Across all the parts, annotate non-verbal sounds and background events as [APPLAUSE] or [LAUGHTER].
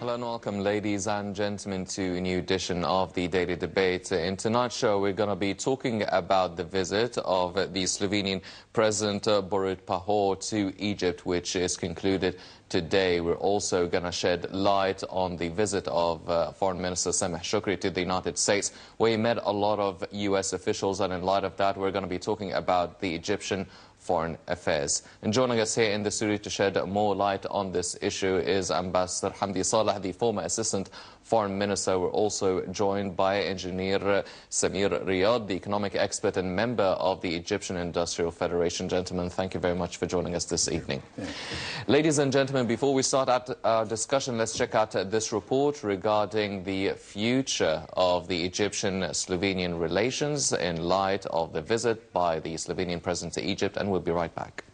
Hello and welcome, ladies and gentlemen, to a new edition of the Daily Debate. In tonight's show, we're going to be talking about the visit of the Slovenian President Borut Pahor to Egypt, which is concluded today. We're also going to shed light on the visit of uh, Foreign Minister Sameh Shoukry to the United States, where he met a lot of U.S. officials. And in light of that, we're going to be talking about the Egyptian Foreign Affairs. And joining us here in the studio to shed more light on this issue is Ambassador Hamdy Saleh, the former Assistant Foreign Minister. We're also joined by Engineer Samir Riyad, the economic expert and member of the Egyptian Industrial Federation. Gentlemen, thank you very much for joining us this evening. Ladies and gentlemen, before we start our uh, discussion, let's check out uh, this report regarding the future of the Egyptian-Slovenian relations in light of the visit by the Slovenian President to Egypt and we'll be right back.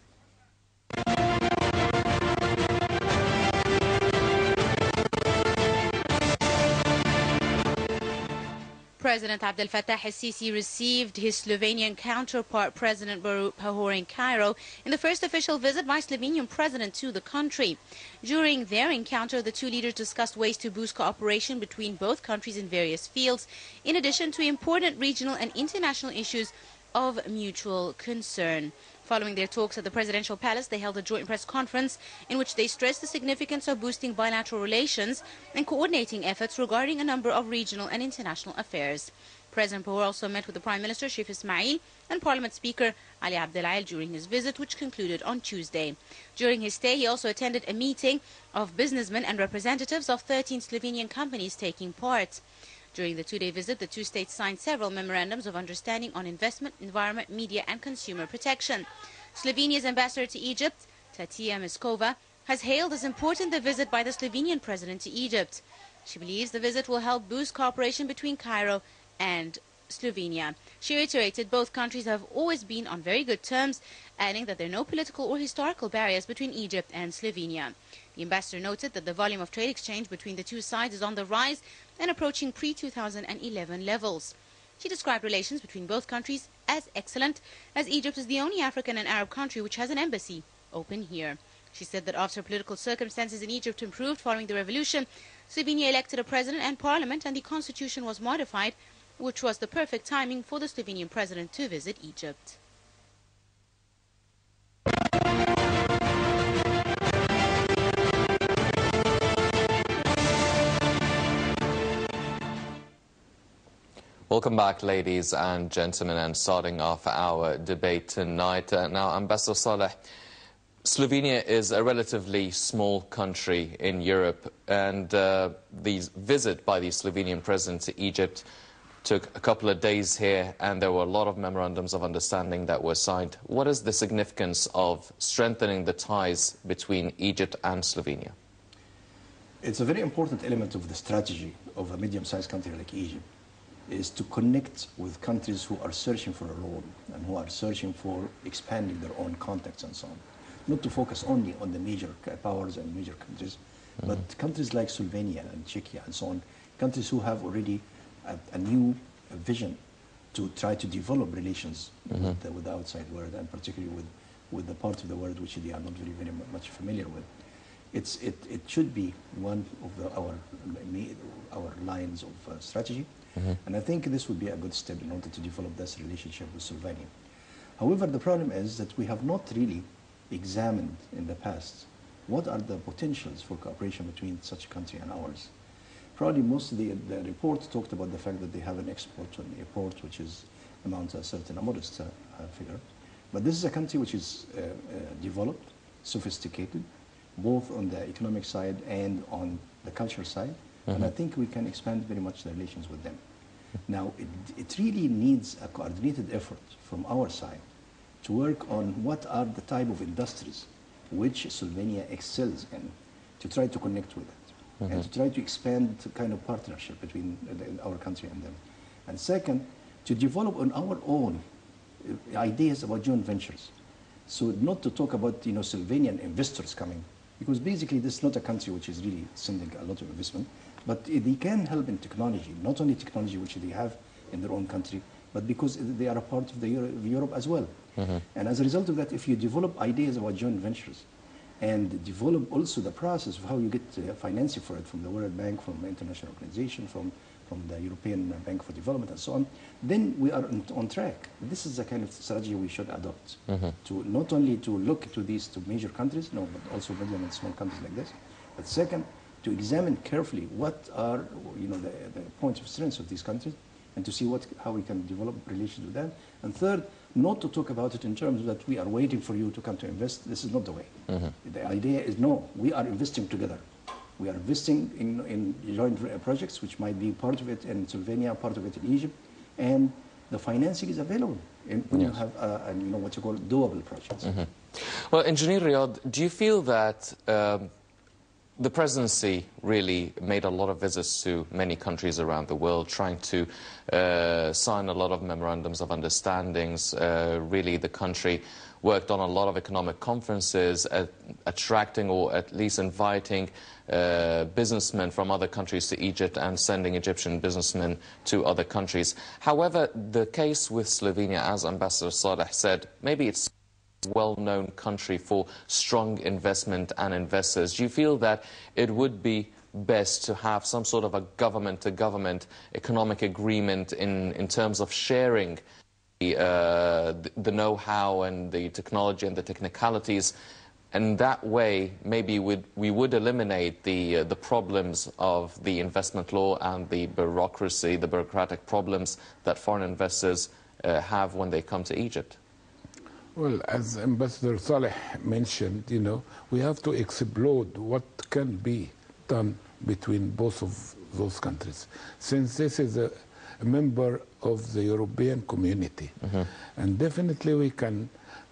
President Abdel Fattah el-Sisi received his Slovenian counterpart, President Borut Pahor, in Cairo in the first official visit by Slovenian president to the country. During their encounter, the two leaders discussed ways to boost cooperation between both countries in various fields, in addition to important regional and international issues of mutual concern. Following their talks at the presidential palace, they held a joint press conference in which they stressed the significance of boosting bilateral relations and coordinating efforts regarding a number of regional and international affairs. President Pahor also met with the Prime Minister Sherif Ismail and Parliament Speaker Ali Abdel during his visit, which concluded on Tuesday. During his stay, he also attended a meeting of businessmen and representatives of 13 Slovenian companies taking part. During the two-day visit, the two states signed several memorandums of understanding on investment, environment, media and consumer protection. Slovenia's ambassador to Egypt, Tatia Miskova, has hailed as important the visit by the Slovenian president to Egypt. She believes the visit will help boost cooperation between Cairo and Slovenia. She reiterated both countries have always been on very good terms, adding that there are no political or historical barriers between Egypt and Slovenia. The ambassador noted that the volume of trade exchange between the two sides is on the rise and approaching pre-2011 levels. She described relations between both countries as excellent, as Egypt is the only African and Arab country which has an embassy open here. She said that after political circumstances in Egypt improved following the revolution, Slovenia elected a president and parliament and the constitution was modified, which was the perfect timing for the Slovenian president to visit Egypt. Welcome back, ladies and gentlemen, and starting off our debate tonight. Uh, now, Ambassador Saleh, Slovenia is a relatively small country in Europe, and uh, the visit by the Slovenian president to Egypt took a couple of days here, and there were a lot of memorandums of understanding that were signed. What is the significance of strengthening the ties between Egypt and Slovenia? It's a very important element of the strategy of a medium-sized country like Egypt is to connect with countries who are searching for a role and who are searching for expanding their own contacts and so on. Not to focus only on the major powers and major countries, mm-hmm. but countries like Slovenia and Czechia and so on, countries who have already a, a new vision to try to develop relations mm-hmm. with, the, with the outside world and particularly with, with the part of the world which they are not very, very much familiar with. It's, it, it should be one of the, our, our lines of uh, strategy Mm -hmm. And I think this would be a good step in order to develop this relationship with Slovenia. However, the problem is that we have not really examined in the past what are the potentials for cooperation between such a country and ours. Probably most of the, the report talked about the fact that they have an export to an airport which is amounts a certain, a modest uh, uh, figure. But this is a country which is uh, uh, developed, sophisticated, both on the economic side and on the cultural side. And I mm-hmm. think we can expand very much the relations with them. Now, it, it really needs a coordinated effort from our side to work on what are the type of industries which Slovenia excels in, to try to connect with it, mm -hmm. and to try to expand the kind of partnership between our country and them. And second, to develop on our own uh, ideas about joint ventures. So not to talk about you know Slovenian investors coming, because basically this is not a country which is really sending a lot of investment, but they can help in technology, not only technology which they have in their own country, but because they are a part of, the Euro of Europe as well. Mm -hmm. And as a result of that, if you develop ideas about joint ventures, and develop also the process of how you get uh, financing for it from the World Bank, from international organization, from, from the European Bank for Development and so on, then we are on, on track. This is the kind of strategy we should adopt to not only to look to these to major countries, no, but also medium and small countries like this. But second, to examine carefully what are you know the, the points of strength of these countries and to see what, how we can develop relations with them. And third, not to talk about it in terms that we are waiting for you to come to invest. This is not the way. The idea is no, we are investing together. We are investing in, in joint projects, which might be part of it in Slovenia, part of it in Egypt, and the financing is available. And when you have, uh, and you know what you call doable projects. Well, Engineer Riyad, do you feel that um, the presidency really made a lot of visits to many countries around the world, trying to uh, sign a lot of memorandums of understandings? Uh, really, the country worked on a lot of economic conferences, at, attracting or at least inviting uh, businessmen from other countries to Egypt and sending Egyptian businessmen to other countries. However, the case with Slovenia, as Ambassador Saleh said, maybe it's well-known country for strong investment and investors. Do you feel that it would be best to have some sort of a government-to-government economic agreement in, in terms of sharing the, uh, the know-how and the technology and the technicalities? And that way, maybe we'd, we would eliminate the, uh, the problems of the investment law and the bureaucracy, the bureaucratic problems that foreign investors uh, have when they come to Egypt. Well, as Ambassador Saleh mentioned, you know, we have to explode what can be done between both of those countries. Since this is a, a member of the European community, mm-hmm. and definitely we can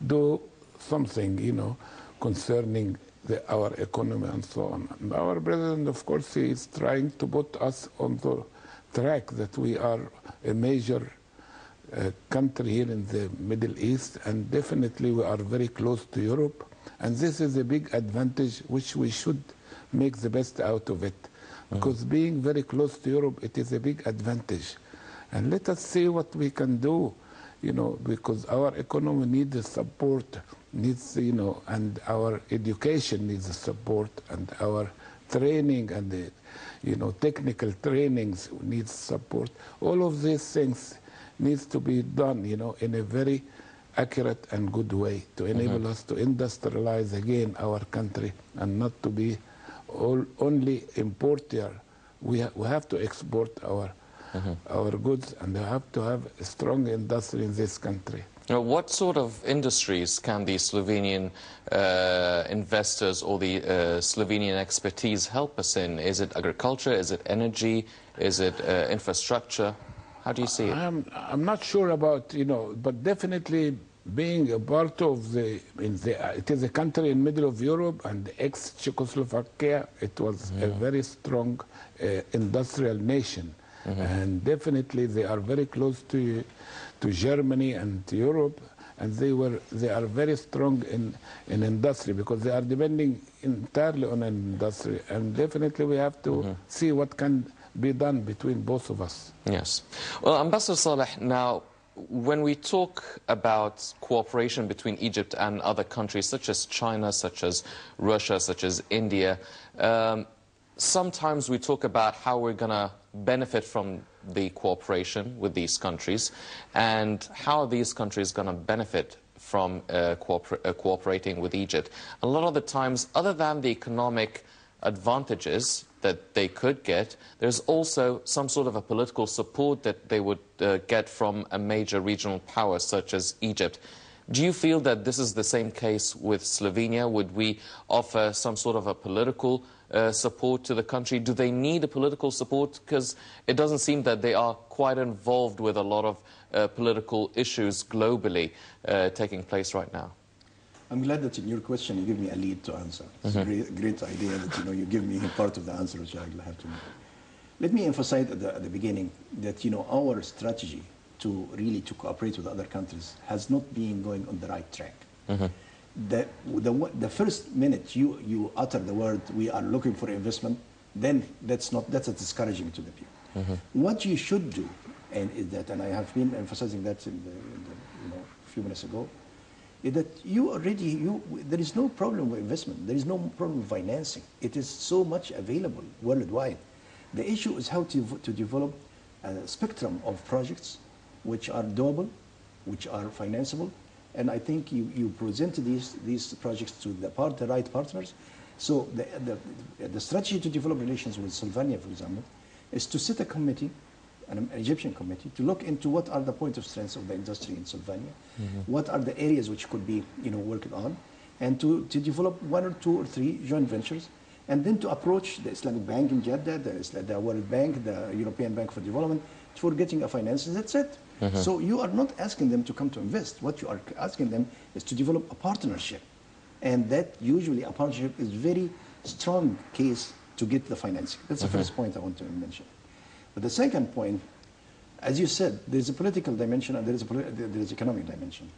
do something, you know, concerning the, our economy and so on. And our president, of course, he is trying to put us on the track that we are a major country here in the Middle East, and definitely we are very close to Europe. And this is a big advantage which we should make the best out of it. Because mm. being very close to Europe, it is a big advantage. And let us see what we can do, you know, because our economy needs support, needs, you know, and our education needs support, and our training and the, you know, technical trainings needs support. All of these things needs to be done, you know, in a very accurate and good way to enable us to industrialize again our country and not to be all, only importer. We, ha- we have to export our, our goods and we have to have a strong industry in this country. Now, what sort of industries can the Slovenian uh, investors or the uh, Slovenian expertise help us in? Is it agriculture? Is it energy? Is it uh, infrastructure? How do you see it? I'm, I'm not sure about, you know, but definitely being a part of the, in the, it is a country in middle of Europe and ex-Czechoslovakia, it was a very strong uh, industrial nation. And definitely they are very close to, to Germany and to Europe. And they were, they are very strong in, in industry because they are depending entirely on industry. And definitely we have to see what can be done between both of us. Yes. Well, Ambassador Saleh, now, when we talk about cooperation between Egypt and other countries such as China, such as Russia, such as India, um, sometimes we talk about how we're going to benefit from the cooperation with these countries and how these countries are going to benefit from uh, cooper- uh, cooperating with Egypt. A lot of the times, other than the economic advantages that they could get, there's also some sort of a political support that they would uh, get from a major regional power such as Egypt. Do you feel that this is the same case with Slovenia? Would we offer some sort of a political uh, support to the country? Do they need a political support? Because it doesn't seem that they are quite involved with a lot of uh, political issues globally uh, taking place right now. I'm glad that in your question you give me a lead to answer. It's a mm-hmm. great, great idea that you know you give me [LAUGHS] part of the answer which I will have to make. Let me emphasize at the, at the beginning that you know our strategy to really to cooperate with other countries has not been going on the right track. Mm-hmm. The, the, the first minute you, you utter the word we are looking for investment, then that's not that's a discouraging to the people. Mm-hmm. What you should do, and is that, and I have been emphasizing that in the, in the, you know, a few minutes ago, that you already, you, there is no problem with investment. There is no problem with financing. It is so much available worldwide. The issue is how to, to develop a spectrum of projects which are doable, which are financeable, and I think you, you presented these, these projects to the, part, the right partners. So the, the, the strategy to develop relations with Slovenia, for example, is to set a committee, an Egyptian committee, to look into what are the point of strengths of the industry in Slovenia, mm-hmm. what are the areas which could be you know, worked on, and to, to develop one or two or three joint ventures, and then to approach the Islamic Bank in Jeddah, the, the World Bank, the European Bank for Development, for getting a finance. That's it. Mm-hmm. So you are not asking them to come to invest. What you are asking them is to develop a partnership. And that usually a partnership is very strong case to get the financing. That's the mm-hmm. first point I want to mention. But the second point, as you said, there's a political dimension and there is a there is economic dimension.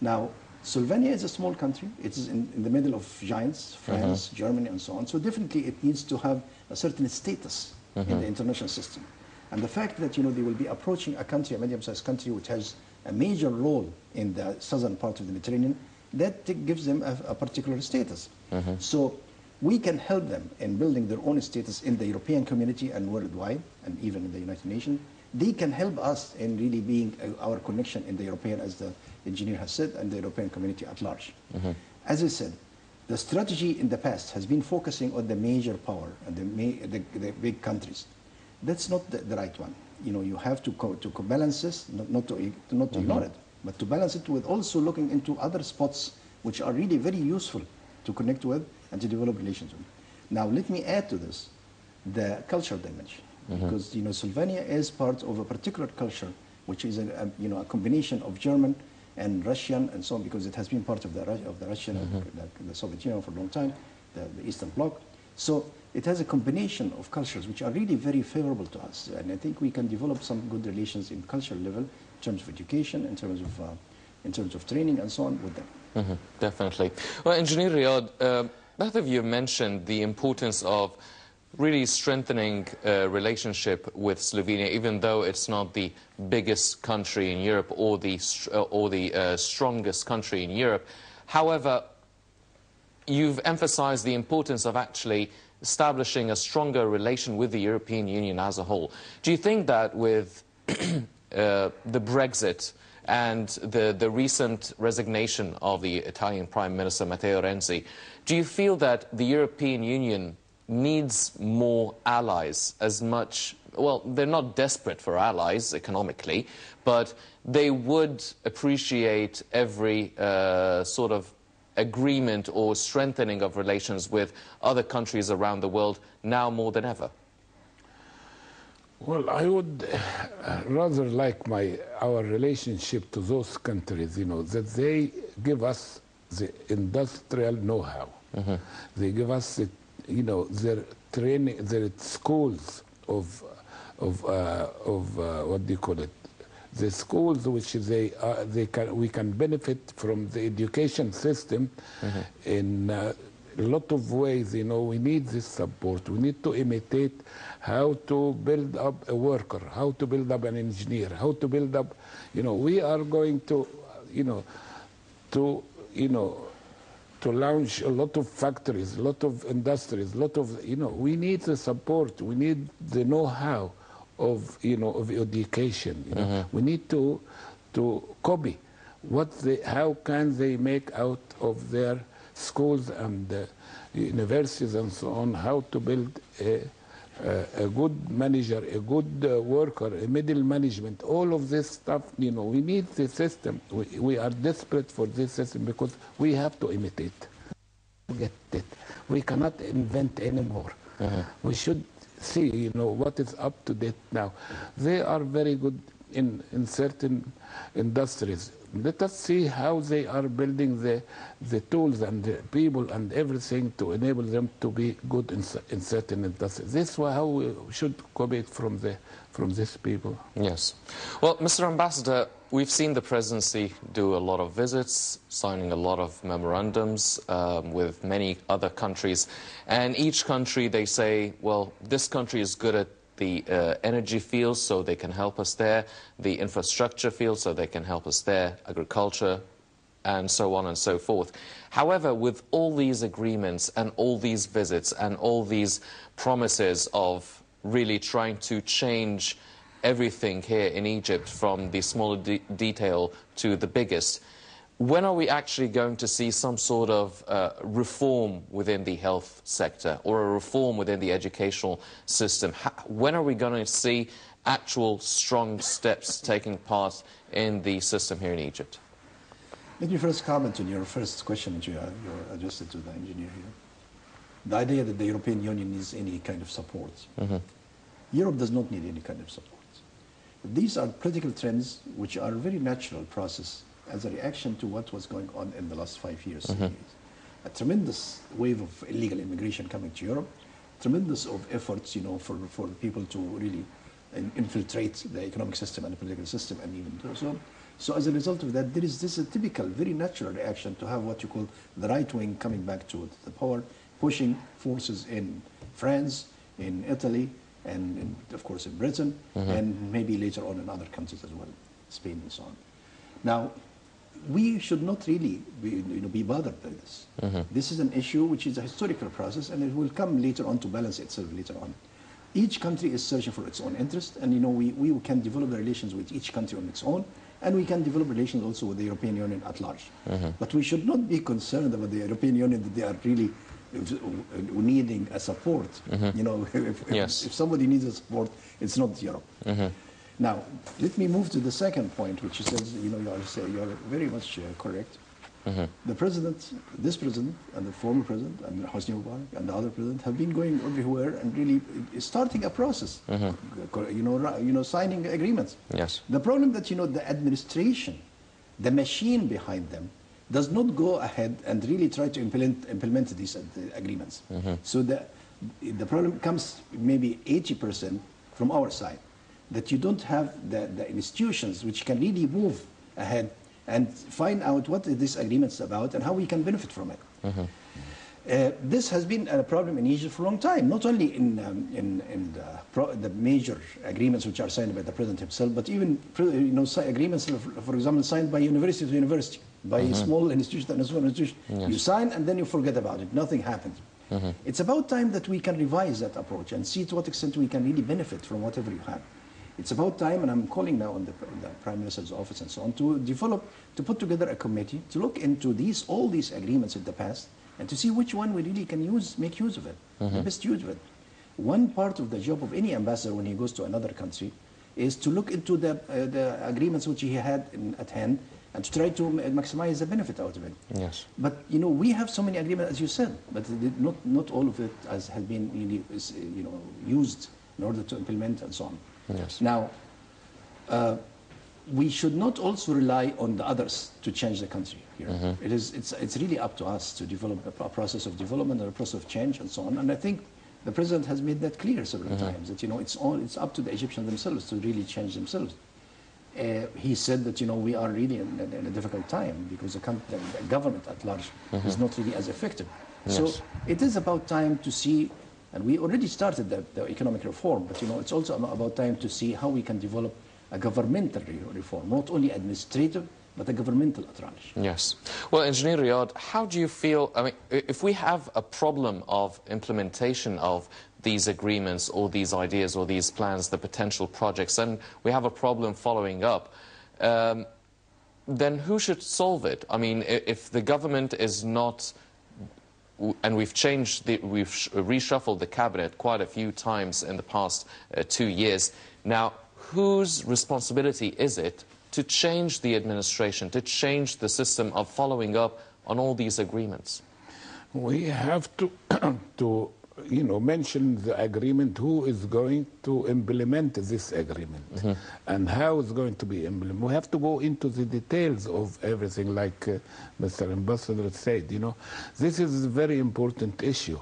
Now, Slovenia is a small country. It is in, in the middle of giants, uh-huh. France, Germany, and so on. So definitely it needs to have a certain status in the uh-huh. international system. And the fact that you know they will be approaching a country, a medium-sized country, which has a major role in the southern part of the Mediterranean, that gives them a, a particular status. Uh-huh. So we can help them in building their own status in the European community and worldwide, and even in the United Nations. They can help us in really being uh, our connection in the European, as the engineer has said, and the European community at large. As I said, the strategy in the past has been focusing on the major power and the, ma- the, the big countries. That's not the, the right one. You know, you have to, co- to co- balance this, not, not to, not to ignore it, but to balance it with also looking into other spots which are really very useful to connect with and to develop relations with. Now, let me add to this the cultural dimension, because you know Slovenia is part of a particular culture, which is a, a, you know a combination of German and Russian and so on, because it has been part of the of the Russian the, the Soviet Union for a long time, the, the Eastern Bloc. So it has a combination of cultures which are really very favorable to us, and I think we can develop some good relations in cultural level, in terms of education, in terms of uh, in terms of training and so on with them. Mhm, Definitely. Well, Engineer Riyad, uh, both of you mentioned the importance of really strengthening uh, relationship with Slovenia, even though it's not the biggest country in Europe or the uh, or the uh, strongest country in Europe. However, you've emphasized the importance of actually establishing a stronger relation with the European Union as a whole. Do you think that with [CLEARS THROAT] uh, the Brexit and the, the recent resignation of the Italian Prime Minister Matteo Renzi, do you feel that the European Union needs more allies as much? Well, they're not desperate for allies economically, but they would appreciate every uh, sort of agreement or strengthening of relations with other countries around the world now more than ever. Well, I would uh, rather like my our relationship to those countries, you know, that they give us the industrial know-how. They give us, the, you know, their training, their schools of, of, uh, of uh, what do you call it? The schools which they, uh, they can, we can benefit from the education system in uh, a lot of ways, you know, we need this support. We need to imitate how to build up a worker, how to build up an engineer, how to build up, you know, we are going to, you know, to, you know, to launch a lot of factories, a lot of industries, a lot of, you know, we need the support, we need the know-how of, you know, of education. You know? Mm-hmm. We need to, to copy what they, how can they make out of their schools and uh, universities and so on, how to build a, a, a good manager, a good uh, worker, a middle management, all of this stuff, you know, we need the system. We, we are desperate for this system because we have to imitate. Get it. We cannot invent anymore. We should see, you know, what is up to date now. They are very good in, in certain industries. Let us see how they are building the, the tools and the people and everything to enable them to be good in, in certain industries. This is how we should cooperate from, the, from these people. Yes. Well, Mr. Ambassador, we've seen the presidency do a lot of visits, signing a lot of memorandums um, with many other countries. And each country, they say, well, this country is good at the uh, energy field, so they can help us there, the infrastructure field, so they can help us there, agriculture, and so on and so forth. However, with all these agreements and all these visits and all these promises of really trying to change everything here in Egypt from the smaller de detail to the biggest, when are we actually going to see some sort of uh, reform within the health sector or a reform within the educational system? How, when are we going to see actual strong steps taking part in the system here in Egypt? Let me first comment on your first question that you, uh, you addressed to the engineer here. The idea that the European Union needs any kind of support. Mm-hmm. Europe does not need any kind of support. These are political trends which are a very natural process as a reaction to what was going on in the last five years. Mm-hmm. A tremendous wave of illegal immigration coming to Europe, tremendous of efforts, you know, for, for people to really infiltrate the economic system and the political system and even so. So as a result of that, there is this a typical, very natural reaction to have what you call the right wing coming back to the power, pushing forces in France, in Italy, and in, of course in Britain, mm-hmm. and maybe later on in other countries as well, Spain and so on. Now, we should not really be, you know, be bothered by this. Mm-hmm. This is an issue which is a historical process, and it will come later on to balance itself later on. Each country is searching for its own interest, and you know we, we can develop relations with each country on its own, and we can develop relations also with the European Union at large. Mm-hmm. But we should not be concerned about the European Union that they are really needing a support. Mm-hmm. You know, [LAUGHS] if, yes. if, somebody needs a support, it's not Europe. Now, let me move to the second point, which says, you know, you are, you are very much uh, correct. Mm-hmm. The president, this president, and the former president, and Hosni Mubarak, and the other president have been going everywhere and really starting a process. Mm-hmm. You know, you know, signing agreements. Yes. The problem that you know the administration, the machine behind them, does not go ahead and really try to implement implement these uh, agreements. Mm-hmm. So the the problem comes maybe 80% from our side, that you don't have the, the institutions which can really move ahead and find out what this agreement is about and how we can benefit from it. Mm-hmm. Uh, this has been a problem in Egypt for a long time, not only in, um, in, in the, pro- the, major agreements which are signed by the president himself, but even you know, agreements, for example, signed by university to university, by mm-hmm. small institution and small institution. Yes. You sign and then you forget about it. Nothing happens. Mm-hmm. It's about time that we can revise that approach and see to what extent we can really benefit from whatever you have. It's about time, and I'm calling now on the, the, Prime Minister's office and so on, to develop, to put together a committee to look into these, all these agreements in the past, and to see which one we really can use, make use of it, mm-hmm. the best use of it. One part of the job of any ambassador when he goes to another country is to look into the, uh, the agreements which he had in, at hand and to try to maximize the benefit out of it. Yes. But you know we have so many agreements, as you said, but not not all of it has, has been really, you know used in order to implement and so on. Yes. Now, uh, we should not also rely on the others to change the country here. Mm-hmm. It is, it's, it's really up to us to develop a, process of development and a process of change and so on. And I think the president has made that clear several mm-hmm. times that you know it's all it's up to the Egyptians themselves to really change themselves. Uh, he said that you know we are really in, in, a difficult time because the, the government at large mm-hmm. is not really as effective. Yes. So it is about time to see and we already started the, the, economic reform, but you know, it's also about time to see how we can develop a governmental reform, not only administrative, but a governmental approach. Yes. Well, Engineer Riyad, how do you feel, I mean, if we have a problem of implementation of these agreements or these ideas or these plans, the potential projects, and we have a problem following up, um, then who should solve it? I mean, if the government is not and we've changed, the, we've reshuffled the cabinet quite a few times in the past uh, two years. Now, whose responsibility is it to change the administration, to change the system of following up on all these agreements? We have to, [CLEARS THROAT] to you know, mention the agreement, who is going to implement this agreement mm-hmm. and how it's going to be implemented. We have to go into the details of everything, like uh, Mr. Ambassador said, you know. This is a very important issue.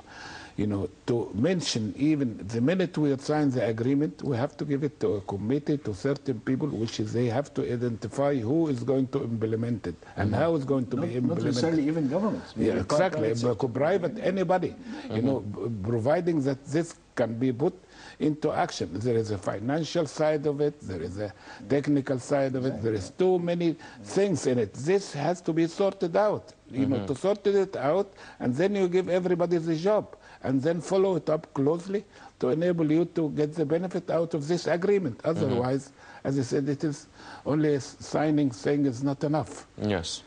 You know, to mention even the minute we sign the agreement, we have to give it to a committee, to certain people, which is they have to identify who is going to implement it and how it's going to Not, be not implemented. necessarily even governments. Yeah, exactly. private private, anybody, you know, mm-hmm. b- providing that this can be put into action. There is a financial side of it, there is a technical side of it, there is too many things in it. This has to be sorted out. You know, mm-hmm. to sort it out, and then you give everybody the job, and then follow it up closely to enable you to get the benefit out of this agreement. Mm-hmm. Otherwise, as I said, it is only a signing saying is not enough. Yes.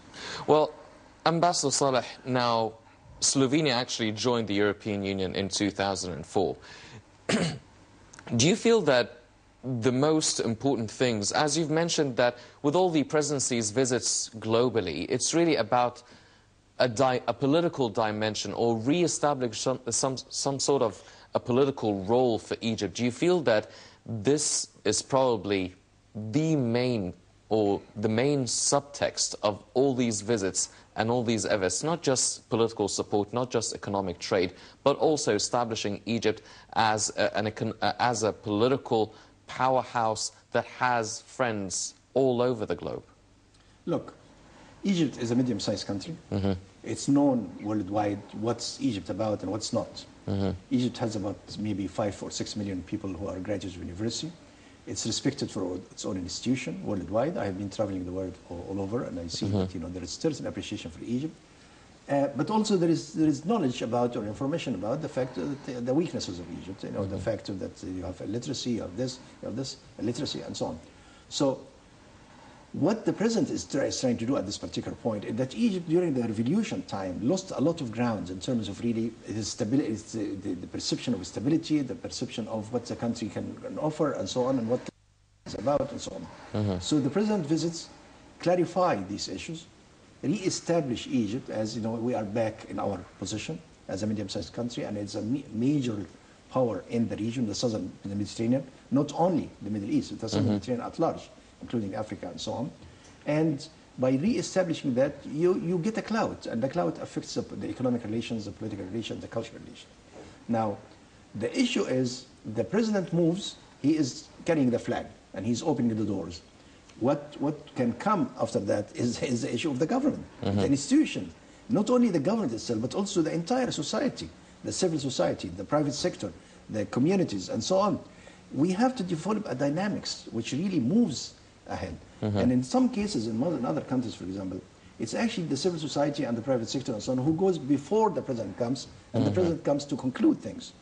Well, Ambassador Saleh, now Slovenia actually joined the European Union in 2004. [CLEARS THROAT] Do you feel that the most important things, as you've mentioned that with all the presidency's visits globally, it's really about a, di- a political dimension or re-establish some, some, some sort of a political role for Egypt. Do you feel that this is probably the main or the main subtext of all these visits and all these efforts, not just political support, not just economic trade, but also establishing Egypt as a, an, as a political powerhouse that has friends all over the globe? Look, Egypt is a medium-sized country. Mm-hmm. It's known worldwide what's Egypt about and what's not. Mm-hmm. Egypt has about maybe five or six million people who are graduates of university. It's respected for its own institution worldwide. I have been traveling the world all, all over, and I see mm-hmm. that you know there is still an appreciation for Egypt. Uh, but also there is there is knowledge about or information about the fact that the, the weaknesses of Egypt. You know the mm-hmm. fact that you have illiteracy, you have this, you have this illiteracy, and so on. So what the president is, trying to do at this particular point is that Egypt during the revolution time lost a lot of ground in terms of really stability, the, the, perception of stability, the perception of what the country can, offer, and so on, and what it's about, and so on. Mm-hmm. So the president visits clarify these issues, re-establish Egypt as you know we are back in our position as a medium-sized country, and it's a ma- major power in the region, the southern the Mediterranean, not only the Middle East, the southern mm-hmm. Mediterranean at large, including Africa and so on. And by re-establishing that, you, you get a cloud, and the cloud affects the, the economic relations, the political relations, the cultural relations. Now, the issue is the president moves, he is carrying the flag, and he's opening the doors. What, what can come after that [LAUGHS] is, is the issue of the government, the mm-hmm. institution. Not only the government itself, but also the entire society, the civil society, the private sector, the communities, and so on. We have to develop a dynamics which really moves ahead. And in some cases, in other- in other countries, for example, it's actually the civil society and the private sector and so on who goes before the president comes, and the president comes to conclude things.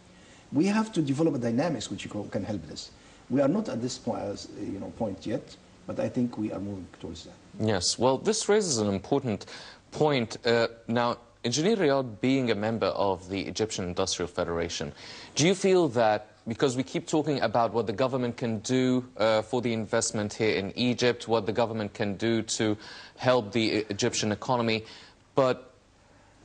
We have to develop a dynamics which can help this. We are not at this point, you know, point yet, but I think we are moving towards that. Yes, well, this raises an important point. Uh, now, Engineer Riyad, being a member of the Egyptian Industrial Federation, do you feel that, because we keep talking about what the government can do uh, for the investment here in Egypt, what the government can do to help the Egyptian economy, but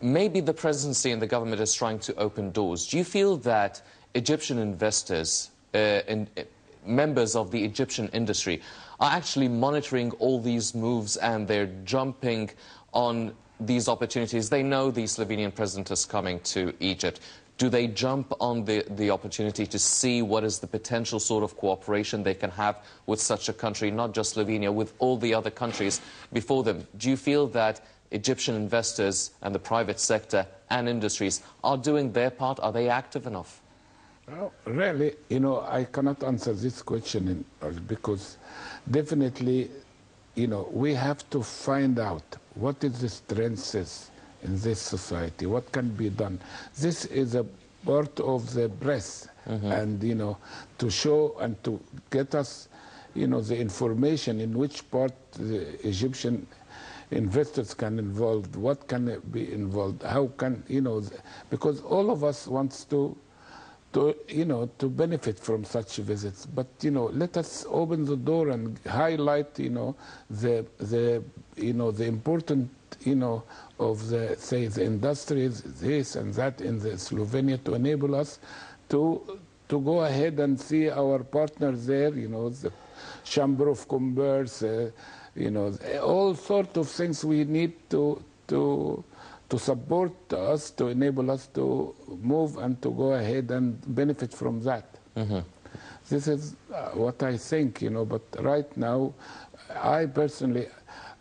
maybe the presidency and the government is trying to open doors. Do you feel that Egyptian investors uh, and uh, members of the Egyptian industry are actually monitoring all these moves and they're jumping on these opportunities? They know the Slovenian president is coming to Egypt. Do they jump on the, the opportunity to see what is the potential sort of cooperation they can have with such a country, not just Slovenia, with all the other countries before them? Do you feel that Egyptian investors and the private sector and industries are doing their part? Are they active enough? Well, really, you know, I cannot answer this question in, because definitely, you know, we have to find out what is the strengths in this society, what can be done. This is a part of the press, mm-hmm. and you know, to show and to get us, you know, the information in which part the Egyptian investors can involved, what can be involved, how can you know, because all of us wants to to you know to benefit from such visits. But you know let us open the door and highlight you know the the you know the important you know of the say the industries this and that in the Slovenia to enable us to to go ahead and see our partners there you know the chamber of commerce uh, you know all sort of things we need to to to support us, to enable us to move and to go ahead and benefit from that. This is uh, what I think, you know, but right now, I personally,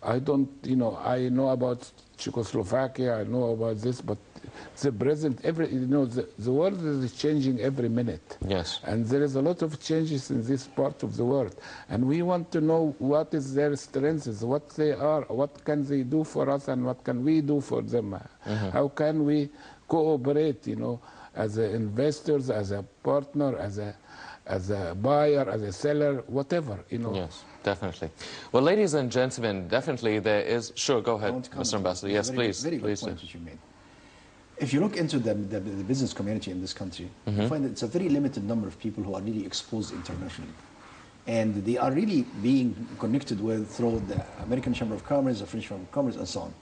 I don't, you know, I know about Czechoslovakia, I know about this, but the present, every, you know, the, the world is changing every minute. Yes. And there is a lot of changes in this part of the world. And we want to know what is their strengths, what they are, what can they do for us, and what can we do for them. Mm-hmm. How can we cooperate, you know, as a investors, as a partner, as a, as a buyer, as a seller, whatever, you know. Yes, definitely. Well, ladies and gentlemen, definitely there is. Sure, go ahead, want to comment Mr. Ambassador. Yes, very, please. Very good please point do. that you made. If you look into the, the, the business community in this country, Mm-hmm. you find that it's a very limited number of people who are really exposed internationally. And they are really being connected with through the American Chamber of Commerce, the French Chamber of Commerce, and so on.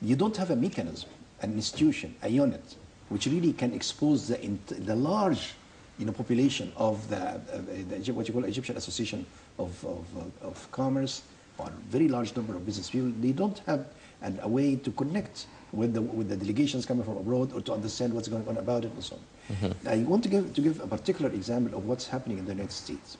You don't have a mechanism, an institution, a unit, which really can expose the, the large you know, population of the, uh, the what you call Egyptian Association of, of, of, of Commerce, or a very large number of business people. They don't have an, a way to connect with the, with the delegations coming from abroad or to understand what's going on about it and so on. Mm-hmm. I want to give, to give a particular example of what's happening in the United States.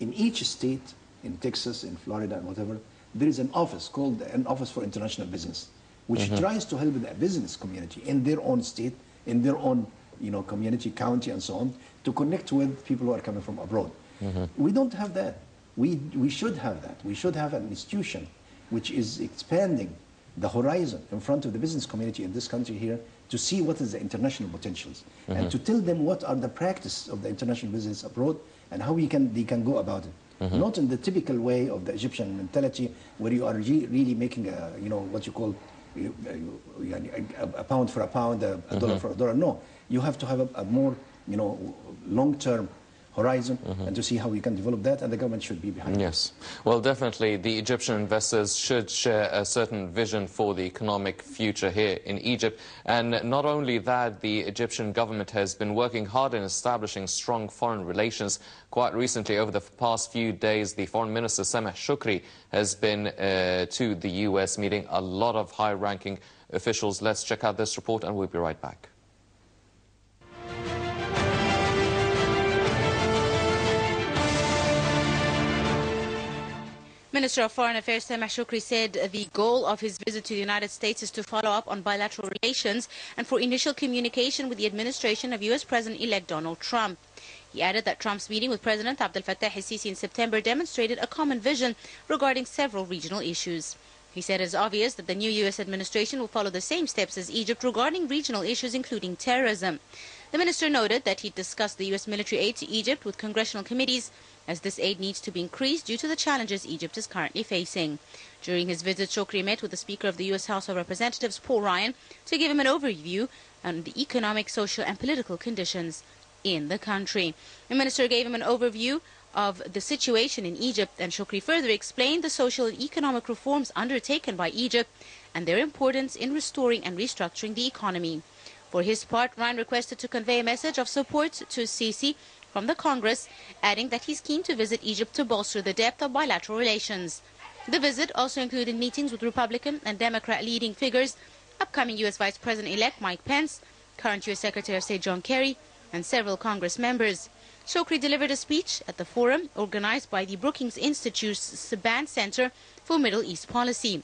In each state, in Texas, in Florida, and whatever, there is an office called an Office for International Business, which mm-hmm. tries to help the business community in their own state, in their own you know, community, county, and so on, to connect with people who are coming from abroad. Mm-hmm. We don't have that. We, we should have that. We should have an institution which is expanding the horizon in front of the business community in this country here to see what is the international potentials and mm-hmm. to tell them what are the practice of the international business abroad and how we can, they can go about it. Mm-hmm. Not in the typical way of the Egyptian mentality where you are re- really making a, you know, what you call a, a pound for a pound, a, a dollar mm-hmm. for a dollar. No, you have to have a, a more, you know, long-term horizon and to see how we can develop that and the government should be behind it. Yes. Well, definitely, the Egyptian investors should share a certain vision for the economic future here in Egypt. And not only that, the Egyptian government has been working hard in establishing strong foreign relations. Quite recently, over the past few days, the Foreign Minister Sameh Shoukry has been uh, to the U.S., meeting a lot of high ranking officials. Let's check out this report, and we'll be right back. Minister of Foreign Affairs Sameh Shoukry said the goal of his visit to the United States is to follow up on bilateral relations and for initial communication with the administration of U.S. President-elect Donald Trump. He added that Trump's meeting with President Abdel Fattah el-Sisi in September demonstrated a common vision regarding several regional issues. He said it is obvious that the new U.S. administration will follow the same steps as Egypt regarding regional issues including terrorism. The minister noted that he discussed the U.S. military aid to Egypt with congressional committees as this aid needs to be increased due to the challenges Egypt is currently facing. During his visit, Shoukry met with the Speaker of the U.S. House of Representatives, Paul Ryan, to give him an overview on the economic, social, and political conditions in the country. The minister gave him an overview of the situation in Egypt, and Shoukry further explained the social and economic reforms undertaken by Egypt and their importance in restoring and restructuring the economy. For his part, Ryan requested to convey a message of support to Sisi from the Congress, adding that he's keen to visit Egypt to bolster the depth of bilateral relations. The visit also included meetings with Republican and Democrat leading figures, upcoming U.S. Vice President-elect Mike Pence, current U.S. Secretary of State John Kerry, and several Congress members. Shoukry delivered a speech at the forum organized by the Brookings Institute's Saban Center for Middle East Policy.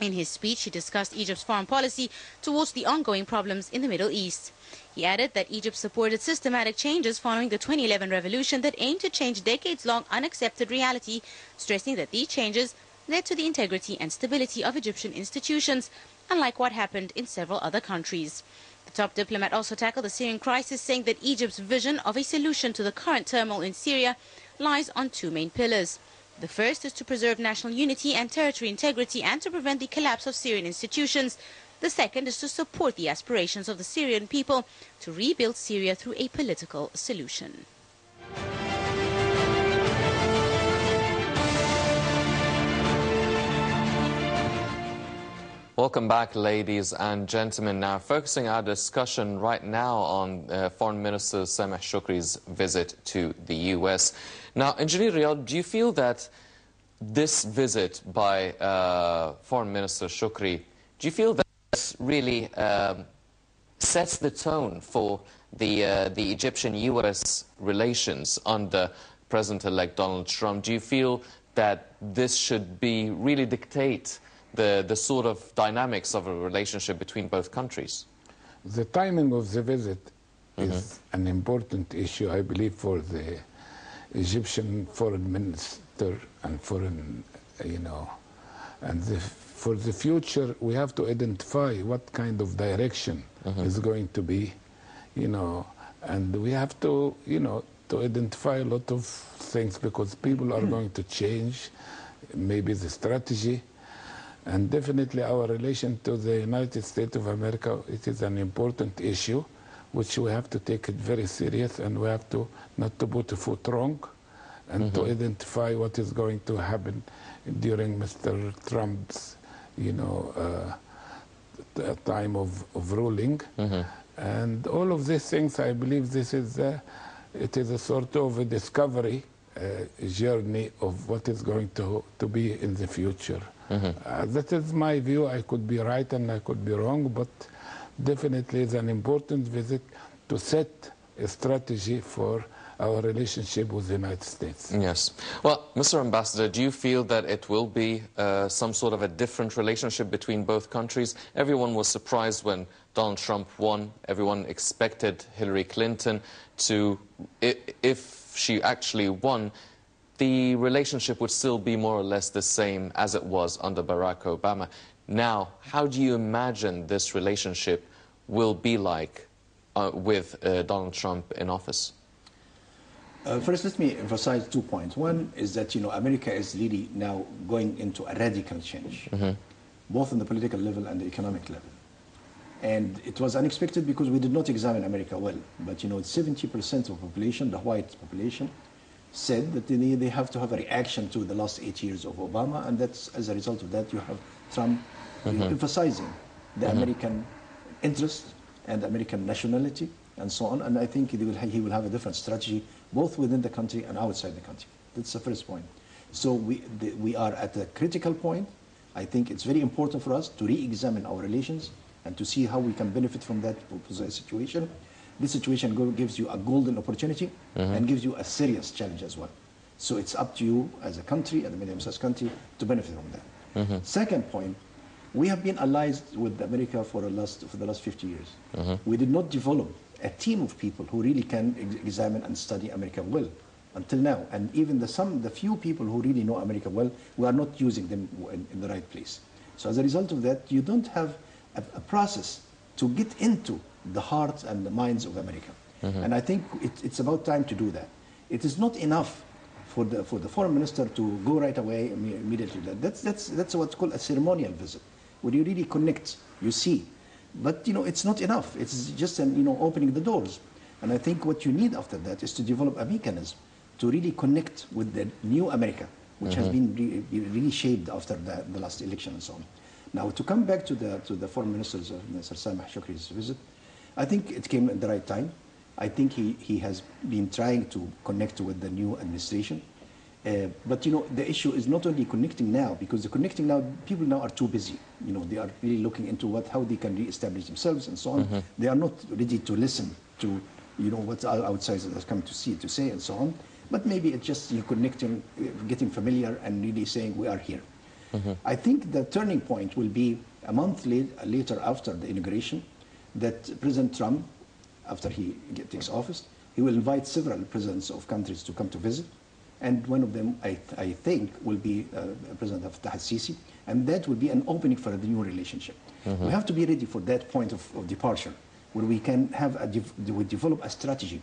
In his speech, he discussed Egypt's foreign policy towards the ongoing problems in the Middle East. He added that Egypt supported systematic changes following the 2011 revolution that aimed to change decades-long unaccepted reality, stressing that these changes led to the integrity and stability of Egyptian institutions, unlike what happened in several other countries. The top diplomat also tackled the Syrian crisis, saying that Egypt's vision of a solution to the current turmoil in Syria lies on two main pillars. The first is to preserve national unity and territory integrity and to prevent the collapse of Syrian institutions. The second is to support the aspirations of the Syrian people to rebuild Syria through a political solution. Welcome back, ladies and gentlemen. Now, focusing our discussion right now on uh, Foreign Minister Sameh Shoukry's visit to the U.S. Now, Engineer Riyad, do you feel that this visit by uh, Foreign Minister Shoukry, do you feel that this really um, sets the tone for the, uh, the Egyptian-U.S. relations under President-elect Donald Trump. Do you feel that this should be really dictate the, the sort of dynamics of a relationship between both countries? The timing of the visit mm-hmm. is an important issue, I believe, for the Egyptian foreign minister and foreign, you know, and the, for the future, we have to identify what kind of direction mm-hmm. is going to be, you know, and we have to, you know, to identify a lot of things because people are mm. going to change, maybe the strategy, and definitely our relation to the United States of America, it is an important issue, which we have to take it very serious, and we have to not to put a foot wrong, and to identify what is going to happen during Mr. Trump's, you know, uh, t- time of, of ruling. And all of these things, I believe this is, a, it is a sort of a discovery uh, journey of what is going to, to be in the future. Uh, that is my view. I could be right and I could be wrong, but definitely it's an important visit to set a strategy for our relationship with the United States. Yes. Well, Mr. Ambassador, do you feel that it will be uh, some sort of a different relationship between both countries? Everyone was surprised when Donald Trump won. Everyone expected Hillary Clinton to, if she actually won, the relationship would still be more or less the same as it was under Barack Obama. Now, how do you imagine this relationship will be like uh, with uh, Donald Trump in office? Uh, first, let me emphasize two points. One is that you know America is really now going into a radical change, both on the political level and the economic level. And it was unexpected because we did not examine America well. But you know, 70% of the population, the white population, said that they, they have to have a reaction to the last eight years of Obama, and that's as a result of that you have Trump know, mm-hmm. emphasizing the mm-hmm. American interest and American nationality and so on. And I think he will, he will have a different strategy both within the country and outside the country. That's the first point. So we, the, we are at a critical point. I think it's very important for us to re-examine our relations and to see how we can benefit from that situation. This situation gives you a golden opportunity mm-hmm. and gives you a serious challenge as well. So it's up to you as a country, as a medium-sized country, to benefit from that. Mm-hmm. Second point, we have been allies with America for the last, for the last 50 years. Mm-hmm. We did not develop a team of people who really can ex- examine and study America well until now. And even the, some, the few people who really know America well, we are not using them in, in the right place. So as a result of that, you don't have a, a process to get into the hearts and the minds of America. And I think it, it's about time to do that. It is not enough for the, for the foreign minister to go right away immediately. That's, that's, that's what's called a ceremonial visit, where you really connect, you see. But, you know, it's not enough. It's just, an, you know, opening the doors. And I think what you need after that is to develop a mechanism to really connect with the new America, which has been re- really shaped after the, the last election and so on. Now, to come back to the, to the foreign minister's, uh, Mr. Sameh Shoukry's visit, I think it came at the right time. I think he, he has been trying to connect with the new administration. Uh, but you know, the issue is not only connecting now, because the connecting now, people now are too busy. You know, they are really looking into what, how they can re-establish themselves and so on. They are not ready to listen to, you know, what outsiders are coming to see, to say and so on. But maybe it's just you connecting, getting familiar and really saying we are here. I think the turning point will be a month late, later after the inauguration that President Trump, after he get, takes office, he will invite several presidents of countries to come to visit. And one of them, I, I think, will be uh, President al-Sisi, and that will be an opening for the new relationship. We have to be ready for that point of, of departure, where we can have a dev- we develop a strategy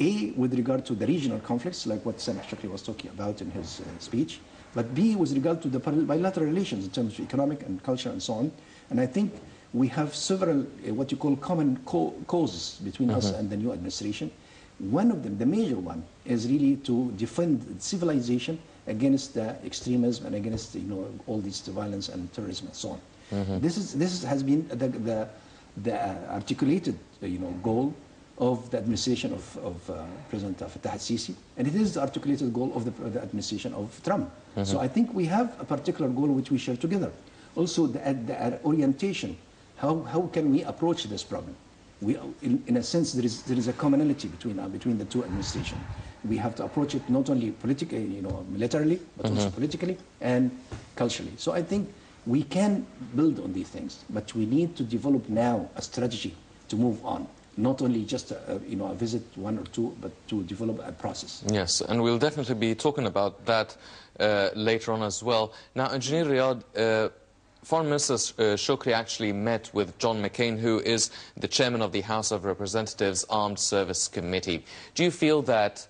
a, with regard to the regional conflicts, like what Sameh Shoukry was talking about in his uh, speech, but B, with regard to the bilateral relations in terms of economic and culture and so on. And I think we have several, uh, what you call common co- causes between us and the new administration. One of them, the major one, is really to defend civilization against the extremism and against you know all this violence and terrorism and so on. This is this has been the, the, the uh, articulated uh, you know goal of the administration of, of uh, President Fattah al-Sisi, and it is the articulated goal of the, the administration of Trump. So I think we have a particular goal which we share together. Also, the, the orientation how, how can we approach this problem? We, in, in a sense, there is, there is a commonality between, uh, between the two administrations. We have to approach it not only politically, you know, militarily, but also politically and culturally. So I think we can build on these things, but we need to develop now a strategy to move on. Not only just a, a, you know a visit one or two, but to develop a process. Yes, and we'll definitely be talking about that uh, later on as well. Now, Engineer Riyad, uh, Foreign Minister uh, Shoukry actually met with John McCain, who is the chairman of the House of Representatives Armed Service Committee. Do you feel that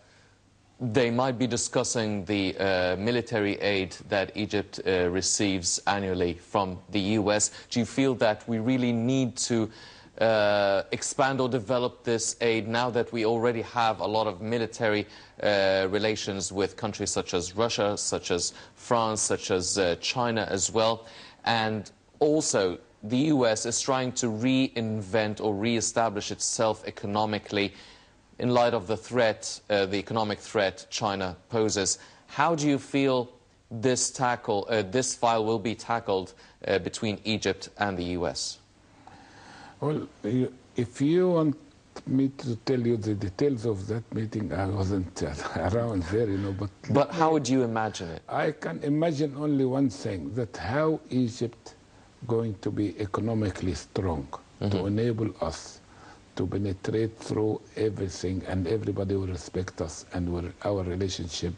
they might be discussing the uh, military aid that Egypt uh, receives annually from the U.S.? Do you feel that we really need to uh, expand or develop this aid now that we already have a lot of military uh, relations with countries such as Russia, such as France, such as uh, China as well? And also, the U.S. is trying to reinvent or re-establish itself economically in light of the threat, uh, the economic threat China poses. How do you feel this, tackle, uh, this file will be tackled uh, between Egypt and the U.S.? Well, if you want me to tell you the details of that meeting, I wasn't [LAUGHS] around there, you know, but... But how would you imagine it? I can imagine only one thing, that how Egypt going to be economically strong mm -hmm. to enable us to penetrate through everything and everybody will respect us and our relationship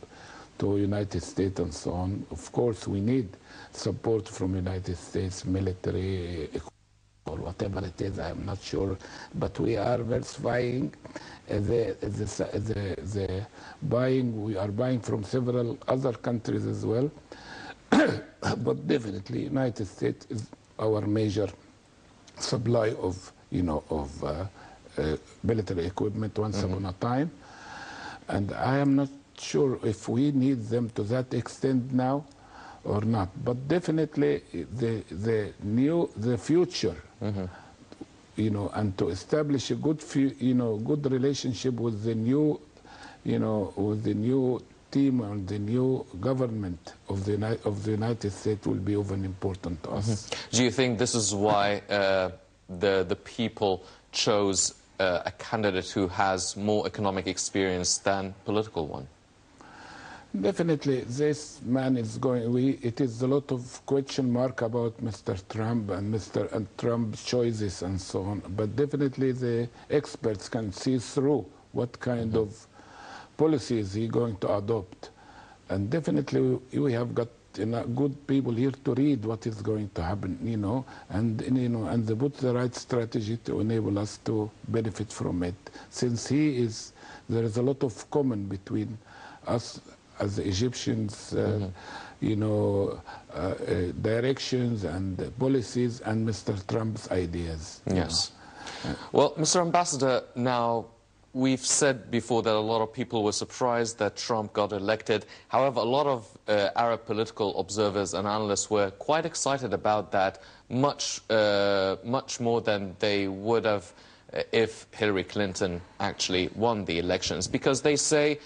to United States and so on. Of course, we need support from United States military whatever it is, I'm not sure. But we are diversifying the, the, the, the buying. We are buying from several other countries as well. [COUGHS] but definitely, United States is our major supply of, you know, of uh, uh, military equipment once mm -hmm. upon a time. And I am not sure if we need them to that extent now or not. But definitely the, the new, the future Mm -hmm. You know, and to establish a good, you know, good relationship with the new, you know, with the new team and the new government of the of the United States will be of an important to us. Mm -hmm. Do you think this is why uh, the the people chose uh, a candidate who has more economic experience than political one? Definitely, this man is going. We it is a lot of question mark about Mr. Trump and Mr. and Trump's choices and so on. But definitely, the experts can see through what kind mm -hmm. of policies he going to adopt, and definitely we have got you know, good people here to read what is going to happen. You know, and you know, and they put the right strategy to enable us to benefit from it. Since he is, there is a lot of common between us as the Egyptians, uh, mm -hmm. you know, uh, uh, directions and policies and Mr. Trump's ideas. Yes. Well, Mr. Ambassador, now we've said before that a lot of people were surprised that Trump got elected. However, a lot of uh, Arab political observers and analysts were quite excited about that, much, uh, much more than they would have uh, if Hillary Clinton actually won the elections, because they say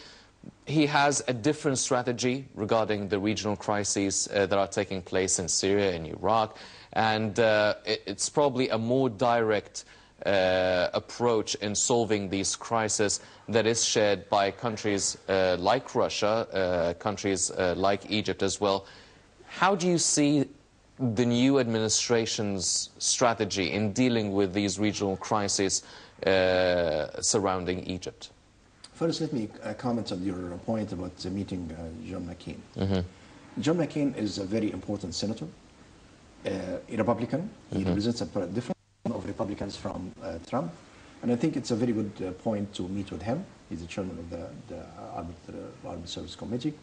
he has a different strategy regarding the regional crises uh, that are taking place in Syria and Iraq, and uh, it, it's probably a more direct uh, approach in solving these crises that is shared by countries uh, like Russia, uh, countries uh, like Egypt as well. How do you see the new administration's strategy in dealing with these regional crises surrounding Egypt? First, let me uh, comment on your point about the meeting uh, John McCain. Mm -hmm. John McCain is a very important senator, uh, a Republican. Mm -hmm. He mm-hmm. represents a different of Republicans from uh, Trump. And I think it's a very good uh, point to meet with him. He's the chairman of the, the Armed, uh, Armed Service Committee.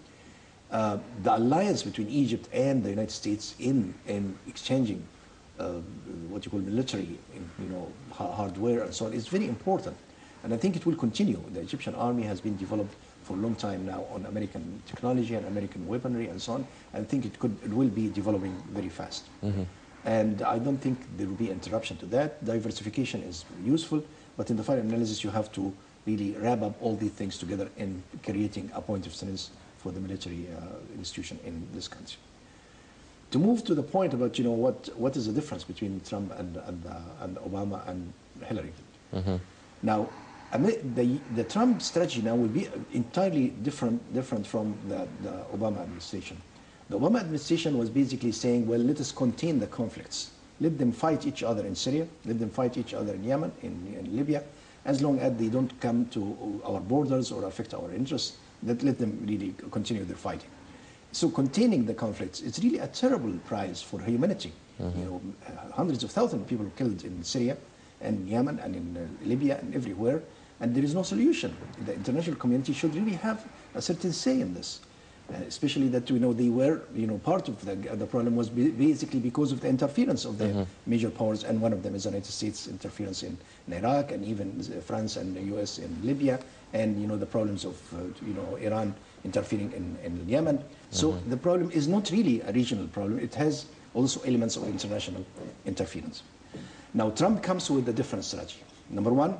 the alliance between Egypt and the United States in, in exchanging what you call military, you know, hardware and so on is very important. And I think it will continue. The Egyptian army has been developed for a long time now on American technology and American weaponry and so on. I think it, could, it will be developing very fast. Mm -hmm. And I don't think there will be interruption to that. Diversification is useful, but in the final analysis, you have to really wrap up all these things together in creating a point of strength for the military uh, institution in this country. To move to the point about, you know, what, what is the difference between Trump and, and, uh, and Obama and Hillary. Now, the, the Trump strategy now will be entirely different, different from the, the Obama administration. The Obama administration was basically saying, well, let us contain the conflicts. Let them fight each other in Syria. Let them fight each other in Yemen, in, in Libya, as long as they don't come to our borders or affect our interests. Let, let them really continue their fighting. So containing the conflicts, it's really a terrible price for humanity. You know, hundreds of thousands of people killed in Syria and Yemen and in uh, Libya and everywhere, and there is no solution. The international community should really have a certain say in this, uh, especially that you know they were you know part of the the problem was basically because of the interference of the major powers, and one of them is the United States interference in, in Iraq and even France and the U.S. in Libya, and you know the problems of uh, you know Iran interfering in, in Yemen. So the problem is not really a regional problem; it has also elements of international interference. Now, Trump comes with a different strategy. Number one,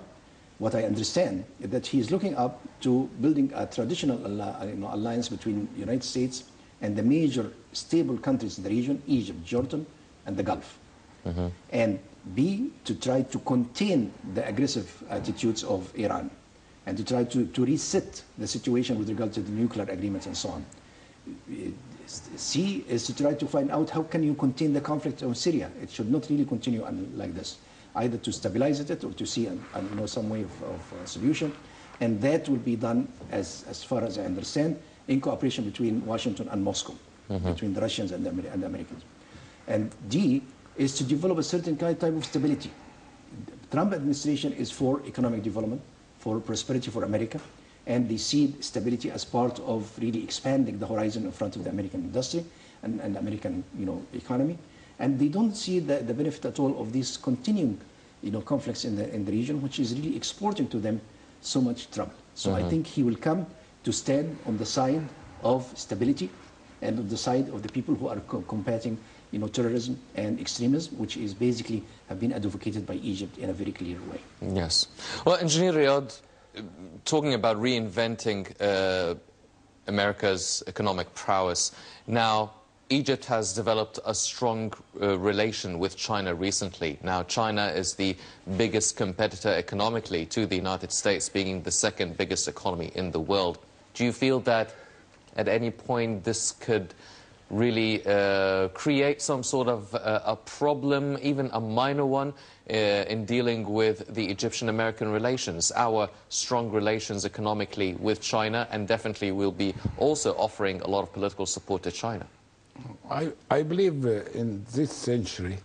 what I understand is that he is looking up to building a traditional you know, alliance between the United States and the major stable countries in the region, Egypt, Jordan, and the Gulf. Mm-hmm. And B, to try to contain the aggressive attitudes of Iran and to try to, to reset the situation with regard to the nuclear agreements and so on. C is to try to find out how can you contain the conflict of Syria. It should not really continue like this, either to stabilize it or to see an, an, you know, some way of, of uh, solution. And that will be done, as, as far as I understand, in cooperation between Washington and Moscow, between the Russians and the, Amer- and the Americans. And D is to develop a certain kind type of stability. The Trump administration is for economic development, for prosperity for America, and they see stability as part of really expanding the horizon in front of the American industry and, and American you know, economy. And they don't see the, the benefit at all of these continuing you know, conflicts in the, in the region, which is really exporting to them so much trouble. So I think he will come to stand on the side of stability and on the side of the people who are co- combating you know, terrorism and extremism, which is basically have been advocated by Egypt in a very clear way. Yes. Well, Engineer Riyad, uh, talking about reinventing uh, America's economic prowess, now Egypt has developed a strong uh, relation with China recently. Now, China is the biggest competitor economically to the United States, being the second biggest economy in the world. Do you feel that at any point this could really uh, create some sort of uh, a problem, even a minor one, uh, in dealing with the Egyptian American relations, our strong relations economically with China, and definitely we'll be also offering a lot of political support to China? I, I believe uh, in this century,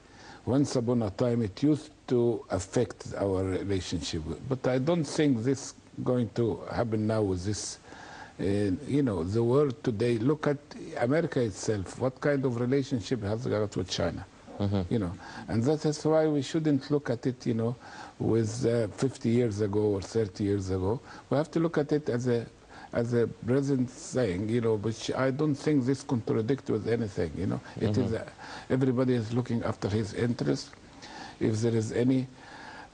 once upon a time, it used to affect our relationship. But I don't think this going to happen now with this. Uh, you know, the world today, look at America itself. What kind of relationship has got with China? You know, and that is why we shouldn't look at it, you know, with uh, 50 years ago or 30 years ago. We have to look at it as a as a president saying, you know, which I don't think this contradicts with anything, you know. It is mm-hmm. a, everybody is looking after his interest. If there is any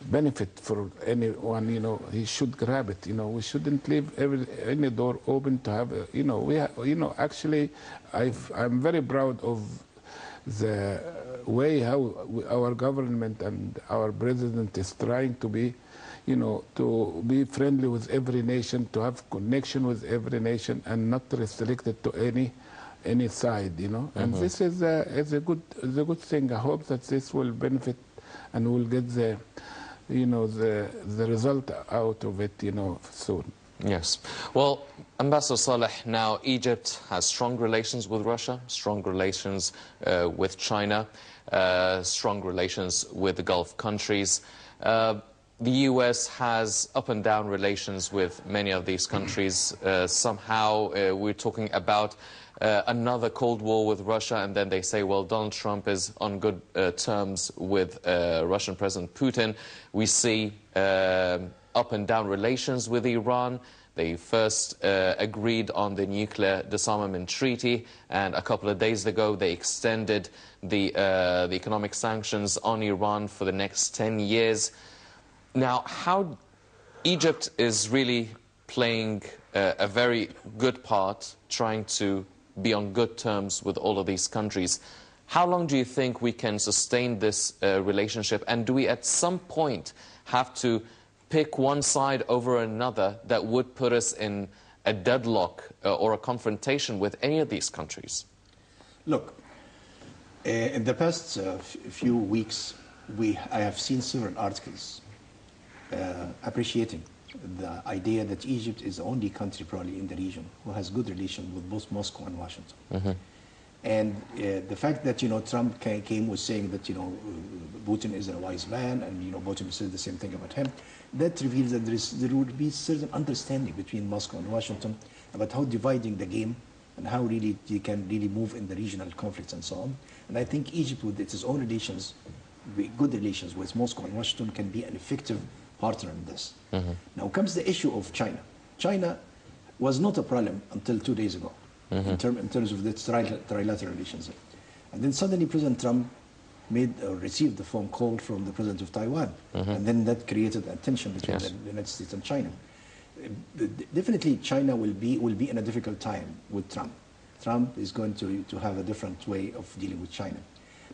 benefit for anyone, you know, he should grab it. You know, we shouldn't leave every, any door open to have, a, you know, we, ha- you know, actually, I've, I'm very proud of the way how we- our government and our president is trying to be, you know, to be friendly with every nation, to have connection with every nation, and not restricted to any any side, you know. And this is a, is a good is a good thing. I hope that this will benefit, and we'll get the, you know, the the result out of it, you know, soon. Yes. Well, Ambassador Saleh, now Egypt has strong relations with Russia, strong relations uh, with China, uh, strong relations with the Gulf countries. Uh, the U.S. has up and down relations with many of these countries. Uh, somehow uh, we're talking about uh, another Cold War with Russia, and then they say, well, Donald Trump is on good uh, terms with uh, Russian President Putin. We see um up and down relations with Iran. They first uh, agreed on the nuclear disarmament treaty, and a couple of days ago they extended the, uh, the economic sanctions on Iran for the next 10 years. Now, how Egypt is really playing uh, a very good part, trying to be on good terms with all of these countries. How long do you think we can sustain this uh, relationship? And do we at some point have to pick one side over another that would put us in a deadlock uh, or a confrontation with any of these countries? Look, uh, in the past uh, few weeks, we, I have seen several articles appreciating the idea that Egypt is the only country probably in the region who has good relations with both Moscow and Washington. Mm-hmm. And uh, the fact that you know Trump came with saying that you know Putin is a wise man, and you know Putin said the same thing about him, that reveals that there, is, there would be certain understanding between Moscow and Washington about how dividing the game and how really you can really move in the regional conflicts and so on. And I think Egypt, with its own relations, good relations with Moscow and Washington, can be an effective partner in this. Mm-hmm. Now comes the issue of China. China was not a problem until two days ago mm-hmm. in, term, in, terms of the trilateral relations. And then suddenly President Trump made or received the phone call from the president of Taiwan. Mm-hmm. And then that created a tension between yes. the United States and China. Definitely China will be, will be in a difficult time with Trump. Trump is going to, to have a different way of dealing with China.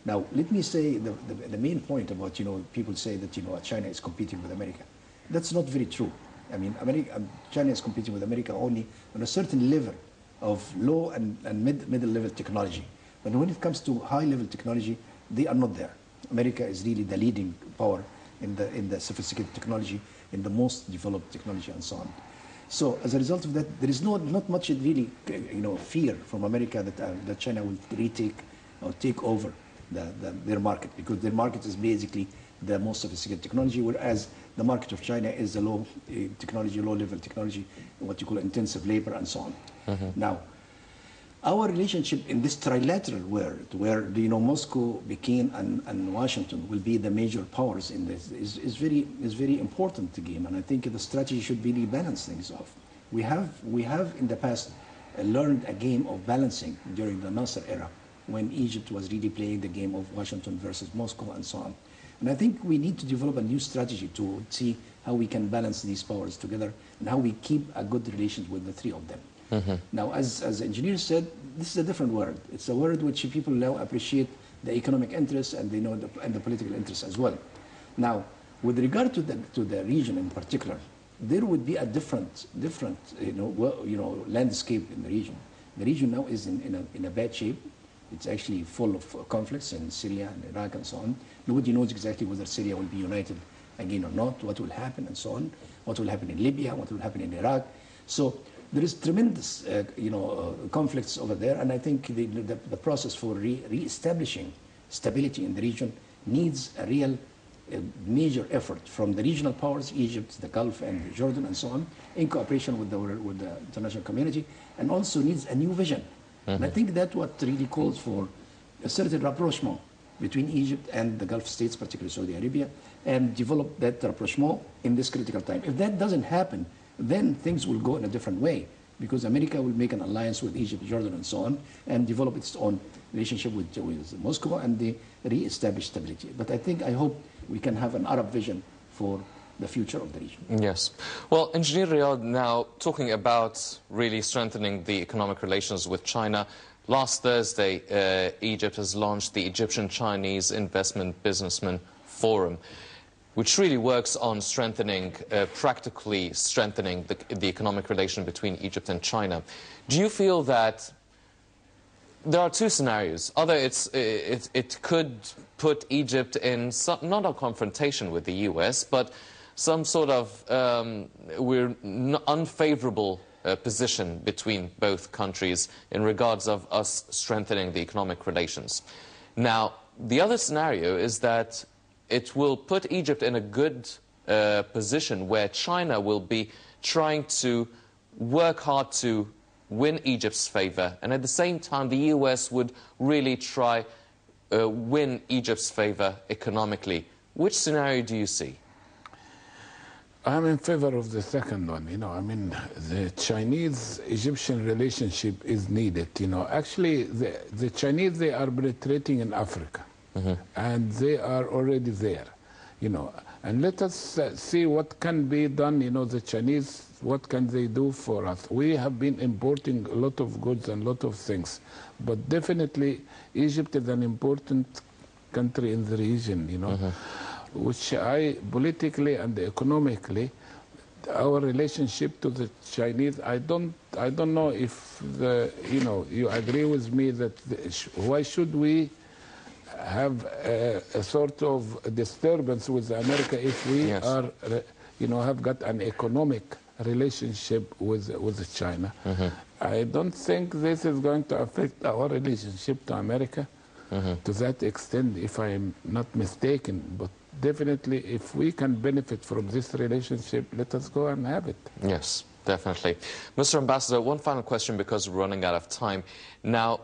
Now, let me say the, the, the, main point about, you know, people say that, you know, China is competing with America. That's not very true. I mean, America, um, China is competing with America only on a certain level of low and, and mid, middle level technology. But when it comes to high level technology, they are not there. America is really the leading power in the, in the sophisticated technology, in the most developed technology and so on. So as a result of that, there is no, not much really, you know, fear from America that, uh, that China will retake or take over the, the, their market because their market is basically the most sophisticated technology, whereas the market of China is the low uh, technology, low-level technology, what you call intensive labor and so on. Mm-hmm. Now, our relationship in this trilateral world, where you know Moscow, Peking, and, and Washington will be the major powers in this, is, is very is very important to game, and I think the strategy should really balance things off. We have we have in the past uh, learned a game of balancing during the Nasser era when Egypt was really playing the game of Washington versus Moscow and so on. And I think we need to develop a new strategy to see how we can balance these powers together and how we keep a good relations with the three of them. Mm-hmm. Now, as, as engineers said, this is a different word. It's a word which people now appreciate the economic interests and they know the, and the political interests as well. Now, with regard to the, to the region in particular, there would be a different, different you know, well, you know, landscape in the region. The region now is in, in, a, in a bad shape. It's actually full of conflicts in Syria and Iraq and so on. Nobody knows exactly whether Syria will be united again or not, what will happen and so on, what will happen in Libya, what will happen in Iraq. So there is tremendous, uh, you know, uh, conflicts over there, and I think the, the, the process for re- re-establishing stability in the region needs a real uh, major effort from the regional powers, Egypt, the Gulf, and Jordan, and so on, in cooperation with the, with the international community, and also needs a new vision Mm-hmm. And I think that's what really calls for a certain rapprochement between Egypt and the Gulf states, particularly Saudi Arabia, and develop that rapprochement in this critical time. If that doesn't happen, then things will go in a different way because America will make an alliance with Egypt, Jordan, and so on, and develop its own relationship with, with Moscow and the re-establish stability. But I think, I hope we can have an Arab vision for the future of the region. Yes. Well, Engineer Riyad, now talking about really strengthening the economic relations with China, last Thursday, uh, Egypt has launched the Egyptian Chinese Investment Businessman Forum which really works on strengthening, uh, practically strengthening the, the, economic relation between Egypt and China. Do you feel that there are two scenarios? Either it's, it, it could put Egypt in some, not a confrontation with the U.S., but some sort of um, we're unfavorable uh, position between both countries in regards of us strengthening the economic relations. Now, the other scenario is that it will put Egypt in a good uh, position where China will be trying to work hard to win Egypt's favor, and at the same time, the U.S. would really try uh, win Egypt's favor economically. Which scenario do you see? I'm in favor of the second one. You know, I mean, the Chinese-Egyptian relationship is needed. You know, actually, the, the Chinese they are penetrating in Africa, mm-hmm. and they are already there. You know, And let us uh, see what can be done. You know, the Chinese, what can they do for us? We have been importing a lot of goods and a lot of things. But definitely, Egypt is an important country in the region, you know, which I, politically and economically, our relationship to the Chinese, I don't, I don't know if the, you know, you agree with me that the, sh- why should we have a, a sort of disturbance with America if we Yes. are, uh, you know, have got an economic relationship with with China. I don't think this is going to affect our relationship to America to that extent, if I am not mistaken. But definitely, if we can benefit from this relationship, let us go and have it. Yes, definitely. Mr. Ambassador, one final question because we're running out of time. Now,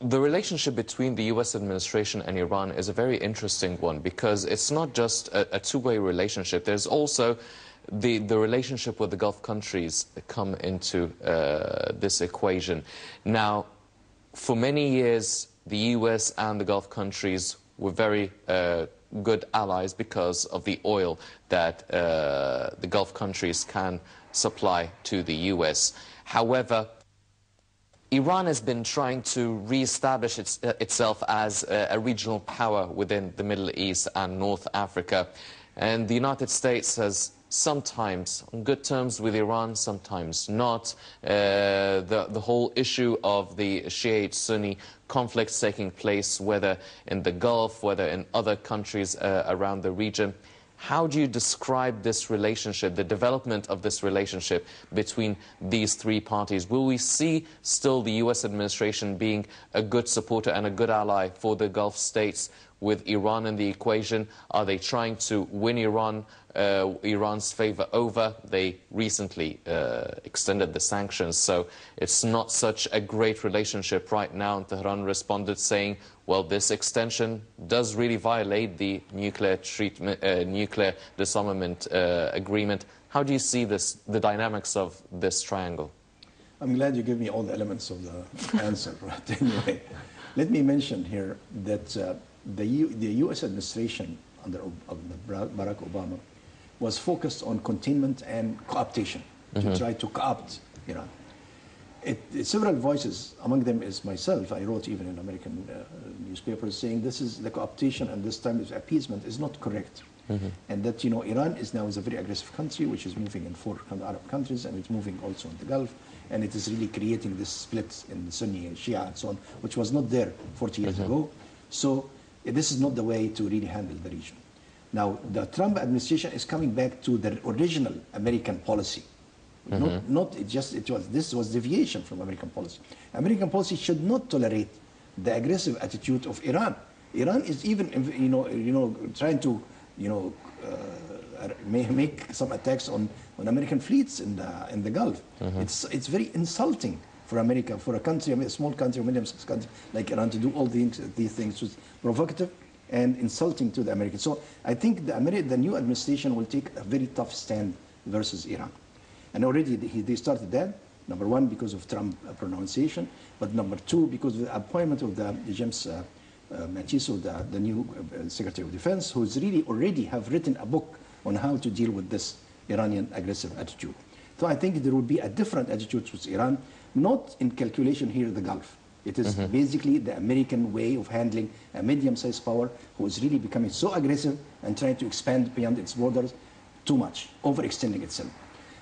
the relationship between the U.S. administration and Iran is a very interesting one because it's not just a, a two-way relationship. There's also the, the relationship with the Gulf countries come into uh, this equation. Now, for many years, the U.S. and the Gulf countries were very uh, good allies because of the oil that uh, the Gulf countries can supply to the U.S. However, Iran has been trying to re-establish its, uh, itself as a, a regional power within the Middle East and North Africa. And the United States has sometimes on good terms with Iran, sometimes not. Uh, the, the whole issue of the Shiite-Sunni conflicts taking place, whether in the Gulf, whether in other countries uh, around the region. How do you describe this relationship, the development of this relationship between these three parties? Will we see still the U.S. administration being a good supporter and a good ally for the Gulf states with Iran in the equation? Are they trying to win Iran, uh, Iran's favor over? They recently uh, extended the sanctions, so it's not such a great relationship right now. And Tehran responded saying, well, this extension does really violate the nuclear, treatment, uh, nuclear disarmament uh, agreement. How do you see this, the dynamics of this triangle? I'm glad you gave me all the elements of the [LAUGHS] answer. Right? Anyway, let me mention here that uh, the, U, the U.S. administration under Barack Obama was focused on containment and cooptation to mm-hmm. try to co-opt Iran. It, it- several voices, among them is myself. I wrote even in American uh, newspapers saying this is the cooptation and this time of appeasement is not correct. Mm-hmm. And that you know Iran is now is a very aggressive country which is moving in four Arab countries and it's moving also in the Gulf and it is really creating this split in Sunni and Shia and so on, which was not there 40 years mm-hmm. ago. So this is not the way to really handle the region. Now the Trump administration is coming back to the original American policy. Not, not it just it was this was deviation from American policy. American policy should not tolerate the aggressive attitude of Iran. Iran is even you know you know trying to you know uh, make some attacks on, on American fleets in the in the Gulf. It's it's very insulting for America for a country a small country a medium-sized country like Iran to do all these these things was provocative and insulting to the Americans. So I think the, Ameri- the new administration will take a very tough stand versus Iran. And already they, started that, number one, because of Trump uh, pronunciation, but number two, because of the appointment of the, the James uh, uh, the, the new uh, Secretary of Defense, who's really already have written a book on how to deal with this Iranian aggressive attitude. So I think there will be a different attitude towards Iran, not in calculation here in the Gulf. It is basically the American way of handling a medium-sized power who is really becoming so aggressive and trying to expand beyond its borders too much, overextending itself.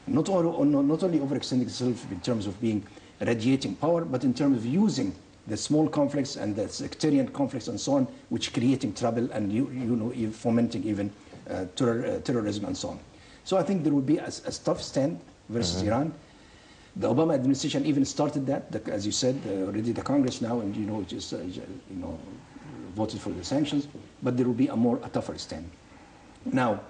Not, all, not only overextending itself in terms of being radiating power, but in terms of using the small conflicts and the sectarian conflicts and so on, which creating trouble and you, you know, fomenting even uh, terror, uh, terrorism and so on. So I think there will be a, a tough stand versus Iran. The Obama administration even started that, the, as you said, uh, already the Congress now, and you know, just uh, you know, voted for the sanctions. But there will be a more a tougher stand. Now,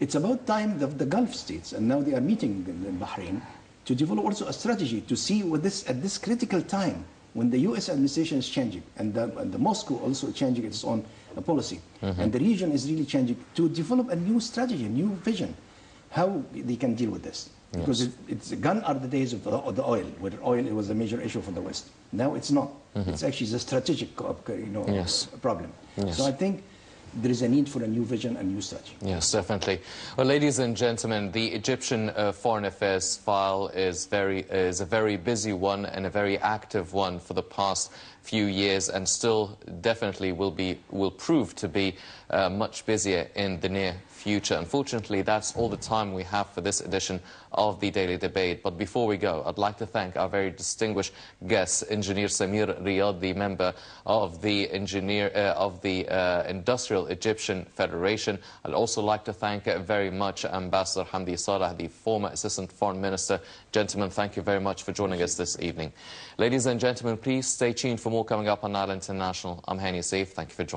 it's about time the, the Gulf states, and now they are meeting in, in Bahrain to develop also a strategy to see what this at this critical time when the U.S. administration is changing and the, and the Moscow also changing its own uh, policy, and the region is really changing to develop a new strategy, a new vision, how they can deal with this. Because it, it's gone are the days of the, of the oil, where oil it was a major issue for the West. Now it's not. It's actually a strategic, uh, you know, Yes. problem. Yes. So I think there is a need for a new vision and new strategy. Yes, definitely. Well, ladies and gentlemen, the Egyptian uh, foreign affairs file is very is a very busy one and a very active one for the past few years, and still definitely will be will prove to be uh, much busier in the near future. Unfortunately, that's all the time we have for this edition of the Daily Debate. But before we go, I'd like to thank our very distinguished guest, Engineer Samir Riyad, the member of the engineer uh, of the uh, Industrial Egyptian Federation. I'd also like to thank very much Ambassador Hamdy Saleh, the former Assistant Foreign Minister. Gentlemen, thank you very much for joining us this evening. Ladies and gentlemen, please stay tuned for more coming up on Nile International. I'm Hani Saif. Thank you for joining